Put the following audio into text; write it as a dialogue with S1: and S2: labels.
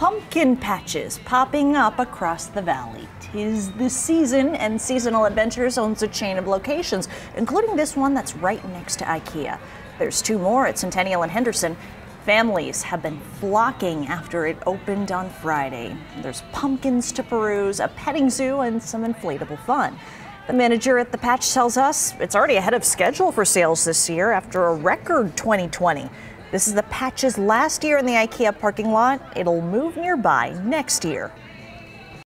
S1: Pumpkin patches popping up across the valley. Tis the season, and Seasonal Adventures owns a chain of locations, including this one that's right next to IKEA. There's two more at Centennial and Henderson. Families have been flocking after it opened on Friday. There's pumpkins to peruse, a petting zoo, and some inflatable fun. The manager at the patch tells us it's already ahead of schedule for sales this year after a record 2020. This is the patch's last year in the IKEA parking lot. It'll move nearby next year.